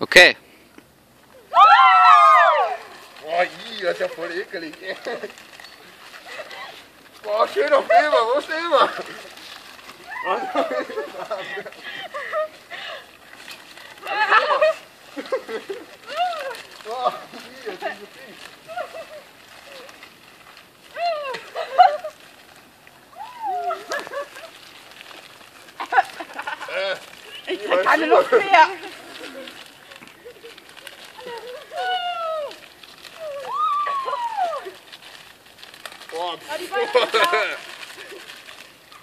Okay. Boah, ii, das ist ja voll ekelig. Boah, schön auf Silber, wo ist Silber? Boah, ii, ist Ich krieg keine Luft mehr. lado.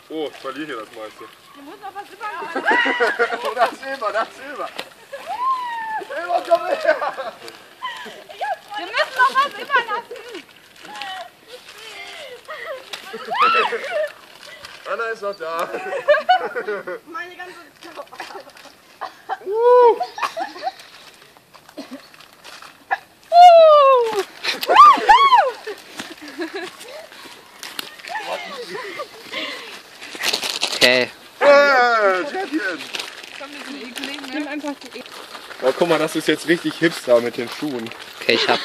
Ô, oh, tá ali, das Meister. Die muss noch was übernehmen. das sehen wir, das sehen wir. Silber, komm her! Wir müssen noch was überlassen. Anna ist noch da. Meine ganze Okay. Oh, guck mal, das ist jetzt richtig hipster mit den Schuhen. Okay, ich hab.